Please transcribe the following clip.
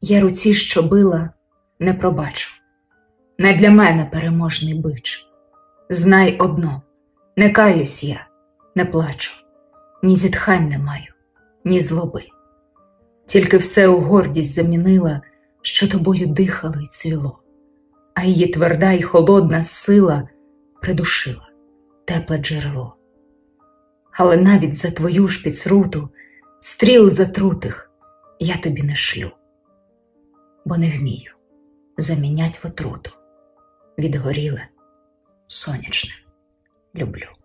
Я руці, що била, не пробачу. Не для мене переможний бич. Знай одно, не каюсь я, не плачу, ні зітхань не маю, ні злоби. Тільки все у гордість замінила, що тобою дихало й цвіло, а її тверда й холодна сила придушила тепле джерело. Але навіть за твою ж підсруту, стріл затрутих я тобі не шлю, бо не вмію замінять в отруту. Відгоріле, сонячне люблю.